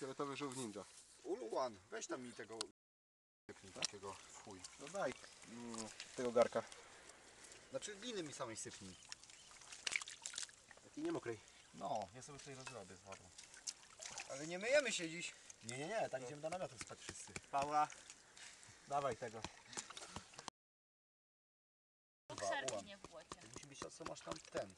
Fioletowy żółw ninja. Uluan, weź tam mi tego sypnij takiego w chuj. No daj mm, tego garka. Znaczy gliny mi samej sypnij. Taki nie mokrej. No, ja sobie tutaj rozrobię z wodą. Ale nie myjemy się dziś. Nie, nie, nie, tak idziemy do namiotu spać wszyscy. Paula, dawaj tego. Bokserki nie w błocie. Musi być co masz tam ten.